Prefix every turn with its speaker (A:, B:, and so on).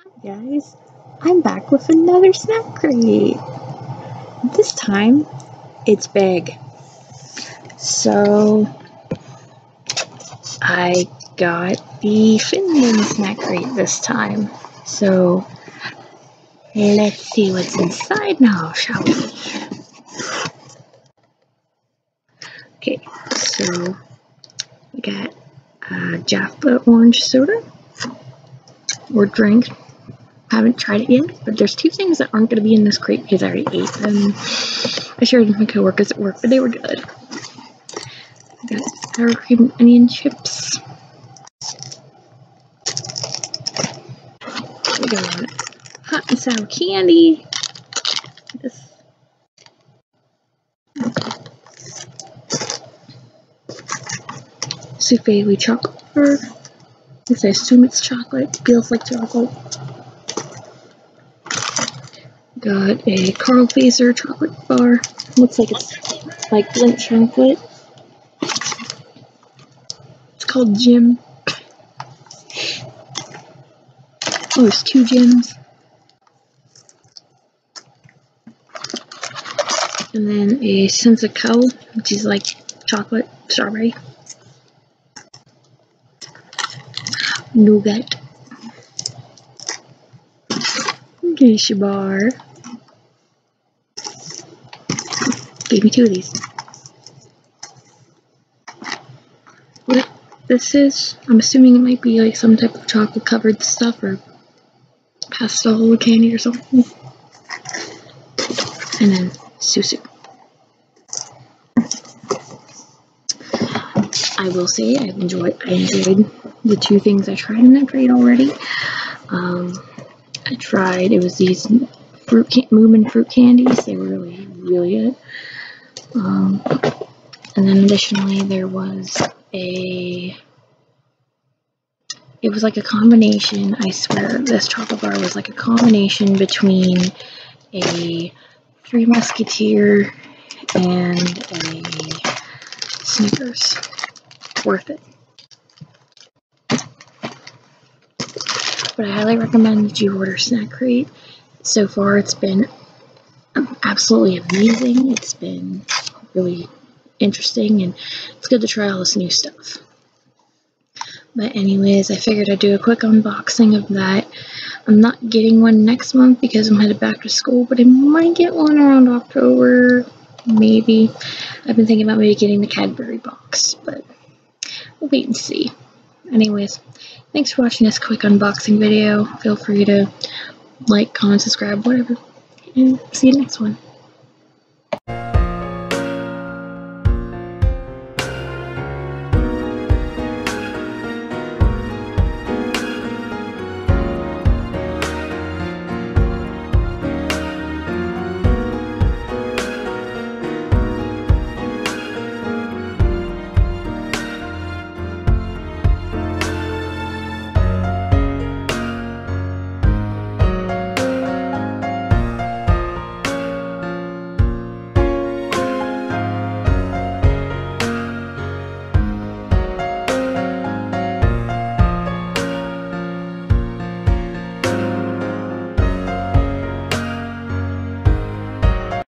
A: Hi guys, I'm back with another snack crate. This time, it's big. So, I got the Finland snack crate this time. So, let's see what's inside now, shall we? Okay, so we got uh, Jaffa orange soda or drink. Haven't tried it yet, but there's two things that aren't going to be in this crate because I already ate them. I shared with my coworkers at work, but they were good. I Got sour cream and onion chips. We got hot and sour candy. This souffle chocolate. Yes, I assume it's chocolate. Feels like chocolate. Got a Karl Fazer chocolate bar. Looks like it's like Lindt chocolate. It's called Jim. Oh, there's two Jims. And then a Sensical, which is like chocolate strawberry. Nougat. Geisha bar. Gave me two of these. What this is, I'm assuming it might be like some type of chocolate covered stuff or pastel candy or something. And then susu. I will say I've enjoyed I enjoyed the two things I tried in that crate already. Um, I tried it was these fruit can- Moomin fruit candies. They were really really good. Um, and then additionally there was a it was like a combination. I swear this chocolate bar was like a combination between a Three Musketeer and a Snickers worth it. But I highly recommend that you order Snack Crate. So far, it's been absolutely amazing. It's been really interesting, and it's good to try all this new stuff. But anyways, I figured I'd do a quick unboxing of that. I'm not getting one next month because I'm headed back to school, but I might get one around October, maybe. I've been thinking about maybe getting the Cadbury box, but we'll wait and see. Anyways, thanks for watching this quick unboxing video. Feel free to like, comment, subscribe, whatever. And see you next one.